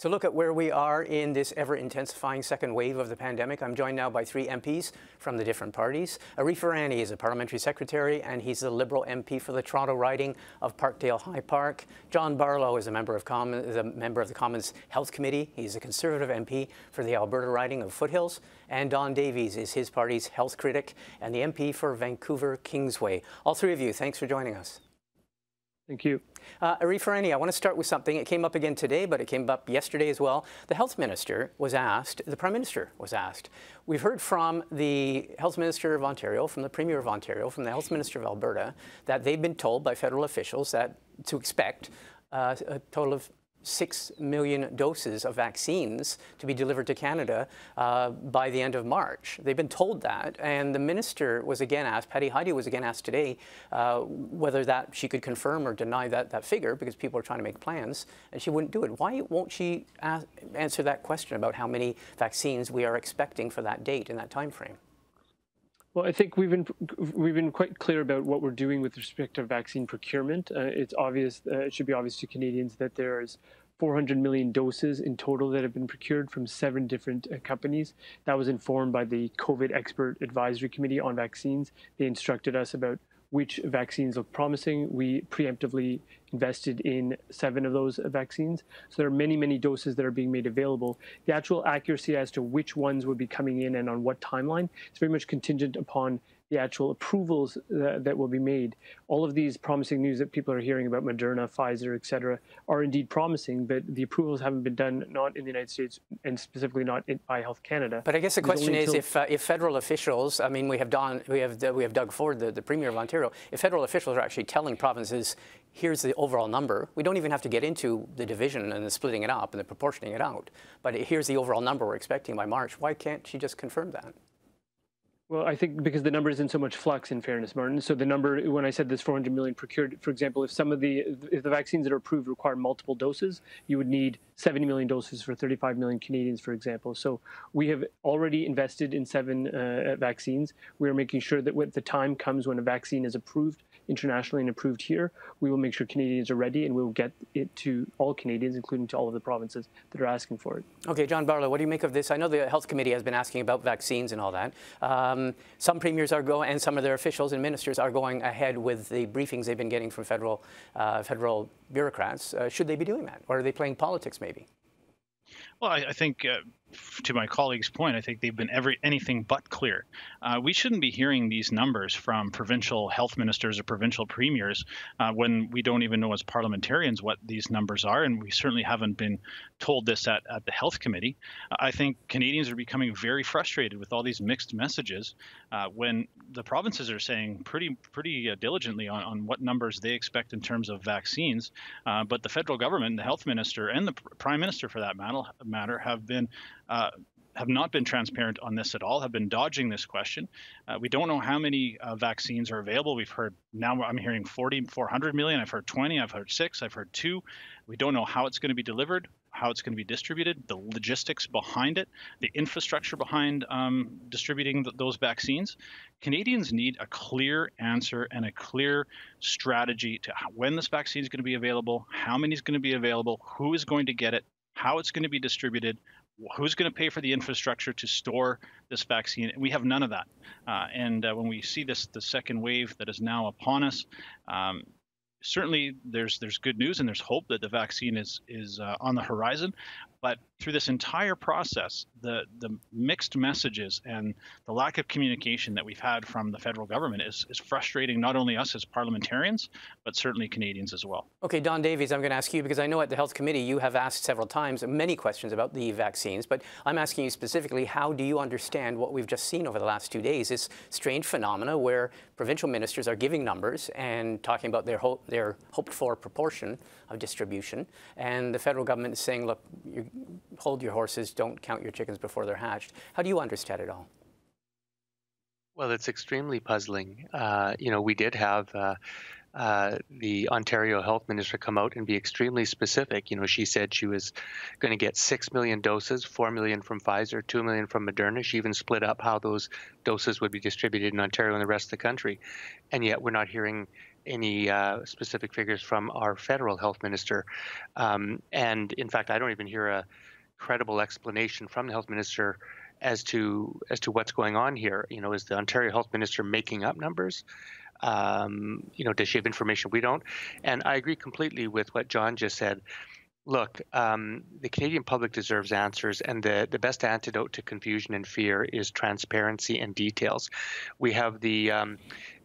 To look at where we are in this ever intensifying second wave of the pandemic, I'm joined now by three MPs from the different parties. Arif Virani is a parliamentary secretary and he's the Liberal MP for the Toronto riding of Parkdale High Park. John Barlow is a member of, a member of the Commons Health Committee. He's a Conservative MP for the Alberta riding of Foothills. And Don Davies is his party's health critic and the MP for Vancouver Kingsway. All three of you, thanks for joining us. Thank you. Uh, Arif Virani, I want to start with something. It came up again today, but it came up yesterday as well. The health minister was asked, the prime minister was asked. We've heard from the health minister of Ontario, from the premier of Ontario, from the health minister of Alberta, that they've been told by federal officials that to expect uh, a total of 6 million doses of vaccines to be delivered to Canada uh, by the end of March. They've been told that, and the minister was again asked, Patty Hajdu was again asked today, uh, whether that she could confirm or deny that, that figure because people are trying to make plans, and she wouldn't do it. Why won't she ask, answer that question about how many vaccines we are expecting for that date in that time frame? Well, I think we've been we've been quite clear about what we're doing with respect to vaccine procurement. Uh, it's obvious; uh, it should be obvious to Canadians that there is 400 million doses in total that have been procured from seven different uh, companies. That was informed by the COVID Expert Advisory Committee on Vaccines. They instructed us about which vaccines look promising. We preemptively invested in seven of those vaccines. So there are many, many doses that are being made available. The actual accuracy as to which ones would be coming in and on what timeline is very much contingent upon the actual approvals that, that will be made. All of these promising news that people are hearing about Moderna, Pfizer, et cetera, are indeed promising, but the approvals haven't been done not in the United States and specifically not in, by Health Canada. But I guess the question is if, uh, if federal officials, I mean, we have, Don, we have, we have Doug Ford, the, the Premier of Ontario, if federal officials are actually telling provinces, here's the overall number, we don't even have to get into the division and the splitting it up and the proportioning it out, but here's the overall number we're expecting by March, why can't she just confirm that? Well, I think because the number is in so much flux, in fairness, Martin. So the number, when I said this 400 million procured, for example, if some of the if the vaccines that are approved require multiple doses, you would need 70 million doses for 35 million Canadians, for example. So we have already invested in seven uh, vaccines. We are making sure that when the time comes when a vaccine is approved internationally and approved here, we will make sure Canadians are ready and we will get it to all Canadians, including to all of the provinces that are asking for it. Okay, John Barlow, what do you make of this? I know the Health Committee has been asking about vaccines and all that. Um, some premiers are going, and some of their officials and ministers are going ahead with the briefings they've been getting from federal, uh, federal bureaucrats. Uh, should they be doing that? Or are they playing politics maybe? Well, I, I think uh, to my colleague's point, I think they've been every anything but clear. Uh, we shouldn't be hearing these numbers from provincial health ministers or provincial premiers uh, when we don't even know as parliamentarians what these numbers are, and we certainly haven't been told this at, at the health committee. I think Canadians are becoming very frustrated with all these mixed messages uh, when the provinces are saying pretty pretty uh, diligently on, on what numbers they expect in terms of vaccines, uh, but the federal government, the health minister, and the prime minister, for that matter, matter have been uh, have not been transparent on this at all, have been dodging this question. Uh, we don't know how many uh, vaccines are available. We've heard now I'm hearing 40, 400 million. I've heard 20. I've heard six. I've heard two. We don't know how it's going to be delivered, how it's going to be distributed, the logistics behind it, the infrastructure behind um, distributing th- those vaccines. Canadians need a clear answer and a clear strategy to when this vaccine is going to be available, how many is going to be available, who is going to get it, how it's going to be distributed, who's going to pay for the infrastructure to store this vaccine. We have none of that. Uh, and uh, when we see this, the second wave that is now upon us, um, certainly there's there's good news and there's hope that the vaccine is is uh, on the horizon. But through this entire process, the the mixed messages and the lack of communication that we've had from the federal government is, is frustrating not only us as parliamentarians, but certainly Canadians as well. Okay, Don Davies, I'm going to ask you because I know at the Health Committee you have asked several times many questions about the vaccines, but I'm asking you specifically, how do you understand what we've just seen over the last two days? This strange phenomena where provincial ministers are giving numbers and talking about their, their hoped for proportion of distribution, and the federal government is saying, look, you hold your horses, don't count your chickens before they're hatched. How do you understand it all? Well, it's extremely puzzling. Uh, you know, we did have uh, uh, the Ontario Health Minister come out and be extremely specific. You know, she said she was going to get six million doses, four million from Pfizer, two million from Moderna. She even split up how those doses would be distributed in Ontario and the rest of the country, and yet we're not hearing any uh, specific figures from our federal health minister. Um, and in fact, I don't even hear a credible explanation from the health minister as to as to what's going on here. You know, is the Ontario health minister making up numbers? Um, you know, does she have information we don't? And I agree completely with what John just said. Look, um, the Canadian public deserves answers, and the, the best antidote to confusion and fear is transparency and details. We have the um,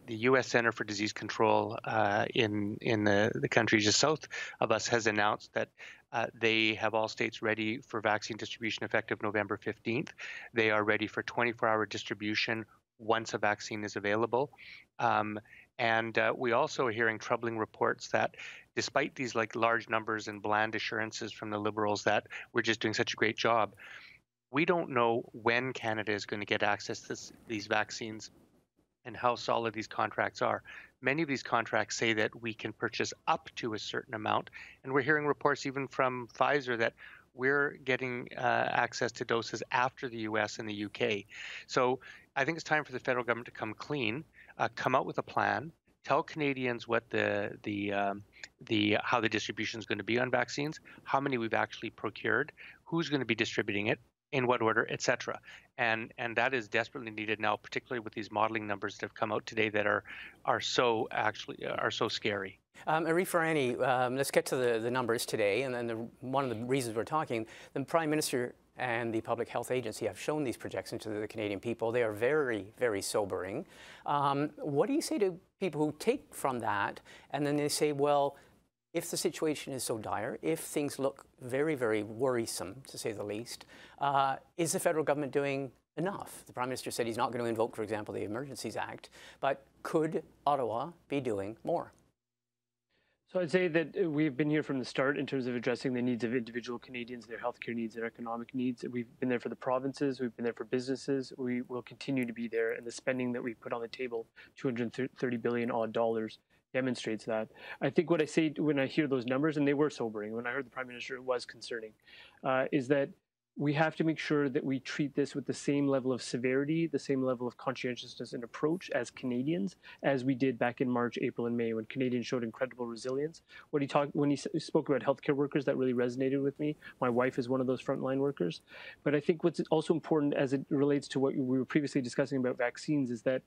the U.S. Center for Disease Control uh, in in the, the country just south of us has announced that uh, they have all states ready for vaccine distribution effective November 15th. They are ready for 24-hour distribution once a vaccine is available. Um, and uh, we also are hearing troubling reports that despite these like large numbers and bland assurances from the liberals that we're just doing such a great job, we don't know when Canada is going to get access to this, these vaccines and how solid these contracts are. Many of these contracts say that we can purchase up to a certain amount, and we're hearing reports even from Pfizer that we're getting uh, access to doses after the US and the UK. So I think it's time for the federal government to come clean, uh, come out with a plan, tell Canadians what the the um, the how the distribution is going to be on vaccines, how many we've actually procured, who's going to be distributing it, in what order, etc. And and that is desperately needed now, particularly with these modeling numbers that have come out today that are are so actually are so scary. Um, Arif Virani, um, let's get to the, the numbers today. And then the, one of the reasons we're talking, the Prime Minister and the Public Health Agency have shown these projections to the Canadian people. They are very, very sobering. Um, what do you say to people who take from that and then they say, well, if the situation is so dire, if things look very, very worrisome, to say the least, uh, is the federal government doing enough? The Prime Minister said he's not going to invoke, for example, the Emergencies Act, but could Ottawa be doing more? So I'd say that we've been here from the start in terms of addressing the needs of individual Canadians, their healthcare needs, their economic needs. We've been there for the provinces, we've been there for businesses. We will continue to be there, and the spending that we put on the table, 230 billion odd dollars, demonstrates that. I think what I say when I hear those numbers, and they were sobering, when I heard the Prime Minister, it was concerning, uh, is that we have to make sure that we treat this with the same level of severity, the same level of conscientiousness and approach as Canadians as we did back in March, April, and May when Canadians showed incredible resilience. What he talked when he spoke about healthcare workers, that really resonated with me. My wife is one of those frontline workers. But I think what's also important as it relates to what we were previously discussing about vaccines is that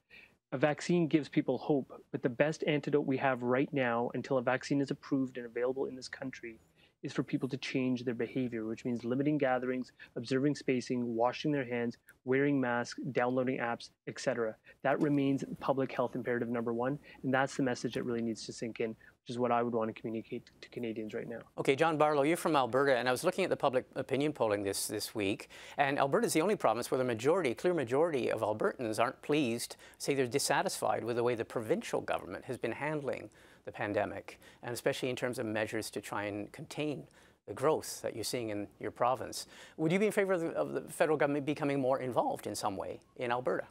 a vaccine gives people hope, but the best antidote we have right now until a vaccine is approved and available in this country is for people to change their behavior, which means limiting gatherings, observing spacing, washing their hands, wearing masks, downloading apps, etc. That remains public health imperative number one, and that's the message that really needs to sink in, which is what I would want to communicate to Canadians right now. Okay, John Barlow, you're from Alberta, and I was looking at the public opinion polling this this week, and Alberta is the only province where the majority, clear majority of Albertans aren't pleased, say they're dissatisfied with the way the provincial government has been handling the pandemic, and especially in terms of measures to try and contain the growth that you're seeing in your province. Would you be in favor of the, of the federal government becoming more involved in some way in Alberta?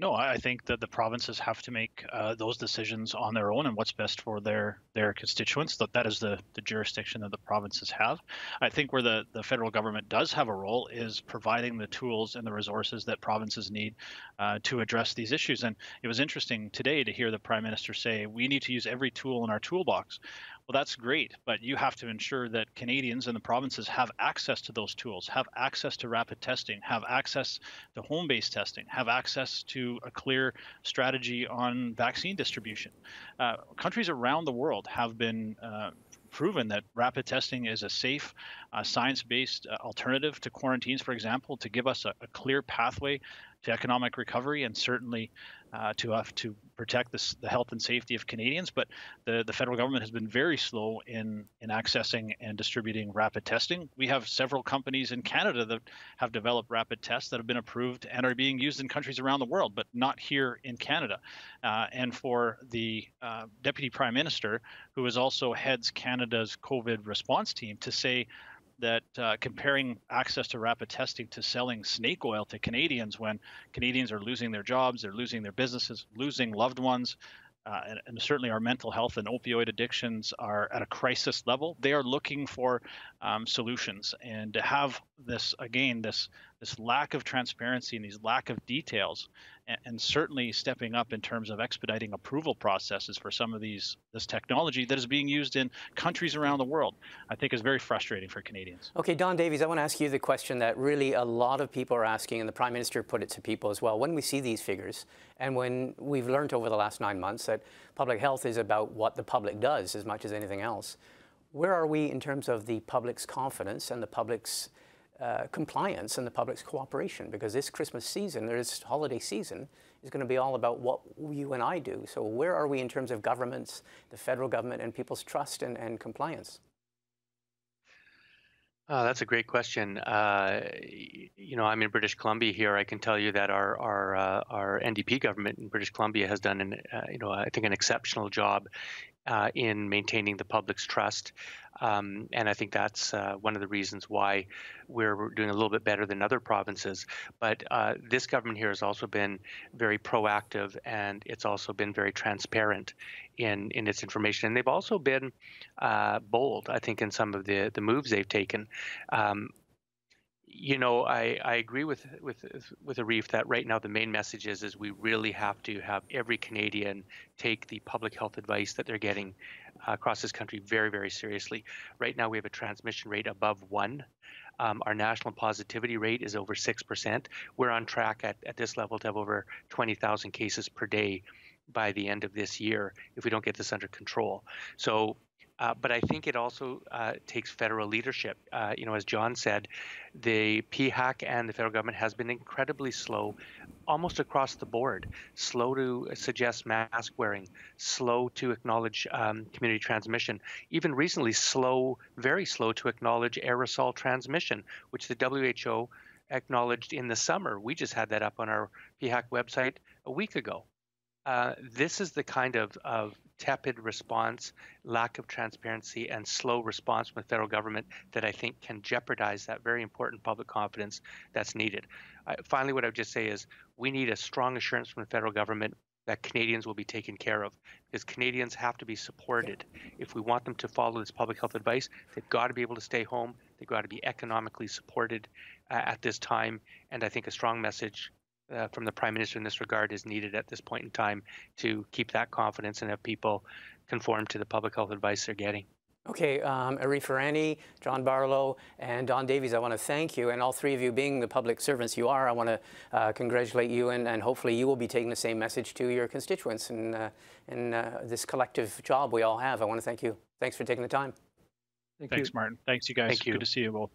No, I think that the provinces have to make uh, those decisions on their own and what's best for their their constituents. That that is the, the jurisdiction that the provinces have. I think where the, the federal government does have a role is providing the tools and the resources that provinces need uh, to address these issues. And it was interesting today to hear the prime minister say we need to use every tool in our toolbox. Well, that's great, but you have to ensure that Canadians and the provinces have access to those tools, have access to rapid testing, have access to home based testing, have access to a clear strategy on vaccine distribution. Uh, countries around the world have been uh, proven that rapid testing is a safe, uh, science based uh, alternative to quarantines, for example, to give us a, a, clear pathway to economic recovery and certainly uh, to uh, to protect this, the health and safety of Canadians. But the, the federal government has been very slow in in accessing and distributing rapid testing. We have several companies in Canada that have developed rapid tests that have been approved and are being used in countries around the world, but not here in Canada. Uh, and for the uh, deputy prime minister, who is also heads Canada's COVID response team, to say that uh, comparing access to rapid testing to selling snake oil to Canadians when Canadians are losing their jobs, they're losing their businesses, losing loved ones, uh, and, and, certainly our mental health and opioid addictions are at a crisis level. They are looking for um, solutions, and to have this again, this this lack of transparency and these lack of details, and, and, certainly stepping up in terms of expediting approval processes for some of these this technology that is being used in countries around the world, I think is very frustrating for Canadians. Okay, Don Davies, I want to ask you the question that really a lot of people are asking, and the Prime Minister put it to people as well. When we see these figures, and when we've learned over the last nine months that public health is about what the public does as much as anything else, where are we in terms of the public's confidence and the public's uh, compliance and the public's cooperation? Because this Christmas season, or this holiday season, is going to be all about what you and I do. So where are we in terms of governments, the federal government, and people's trust and, and compliance? Oh, that's a great question. Uh, you know, I'm in British Columbia here. I can tell you that our our uh, our NDP government in British Columbia has done an uh, you know I think an exceptional job uh, in maintaining the public's trust. Um, and I think that's uh, one of the reasons why we're doing a little bit better than other provinces. But uh, this government here has also been very proactive and it's also been very transparent in, in its information. And they've also been uh, bold, I think, in some of the, the moves they've taken. Um, you know, I, I agree with with with Arif that right now the main message is is we really have to have every Canadian take the public health advice that they're getting across this country very very seriously. Right now we have a transmission rate above one. Um, our national positivity rate is over six percent. We're on track at, at this level to have over 20,000 cases per day by the end of this year if we don't get this under control. So uh, but I think it also uh, takes federal leadership. Uh, you know, as John said, the PHAC and the federal government has been incredibly slow, almost across the board. Slow to suggest mask wearing, slow to acknowledge um, community transmission. Even recently, slow, very slow to acknowledge aerosol transmission, which the WHO acknowledged in the summer. We just had that up on our PHAC website a week ago. Uh, this is the kind of, of tepid response, lack of transparency, and slow response from the federal government that I think can jeopardize that very important public confidence that's needed. Finally, what I would just say is we need a strong assurance from the federal government that Canadians will be taken care of because Canadians have to be supported. If we want them to follow this public health advice, they've got to be able to stay home. They've got to be economically supported uh, at this time. And I think a strong message uh, from the prime minister in this regard is needed at this point in time to keep that confidence and have people conform to the public health advice they're getting. Okay, um, Arif Virani, John Barlow, and Don Davies, I want to thank you, and all three of you being the public servants you are, I want to uh, congratulate you, and, and, hopefully you will be taking the same message to your constituents in, uh, in uh, this collective job we all have. I want to thank you. Thanks for taking the time. Thank Thanks, you. Martin. Thanks, you guys. Thank you. Good to see you both.